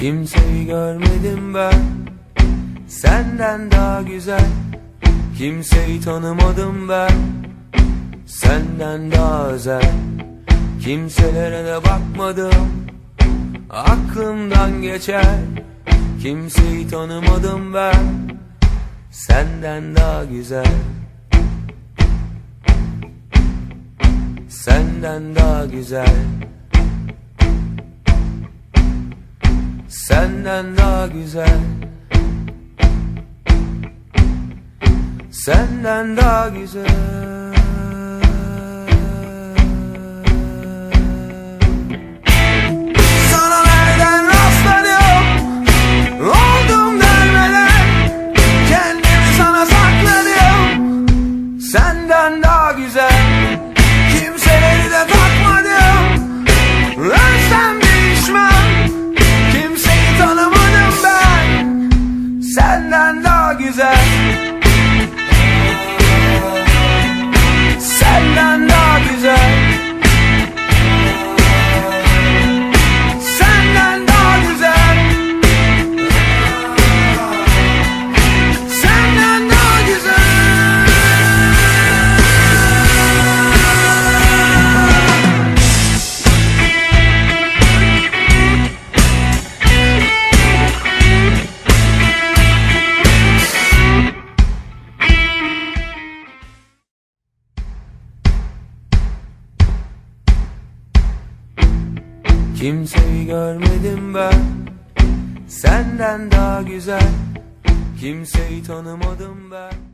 Kimseyi görmedim ben. Senden daha güzel. Kimseyi tanımadım ben. Senden daha özel. Kimselere de bakmadım. Aklımdan geçer. Kimseyi tanımadım ben. Senden daha güzel. Senden daha güzel Senden daha güzel. Senden daha güzel. Senden daha güzel Kimseyi görmedim ben. Senden daha güzel. Kimseyi tanımadım ben